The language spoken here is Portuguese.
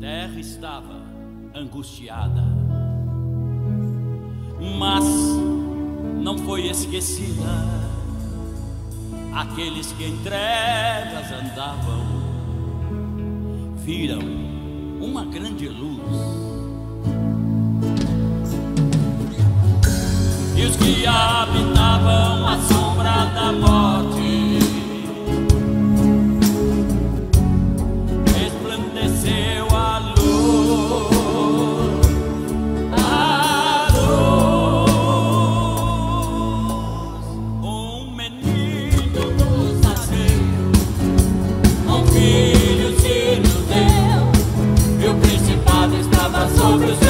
terra estava angustiada, mas não foi esquecida. Aqueles que em trevas andavam viram uma grande luz. E os que of the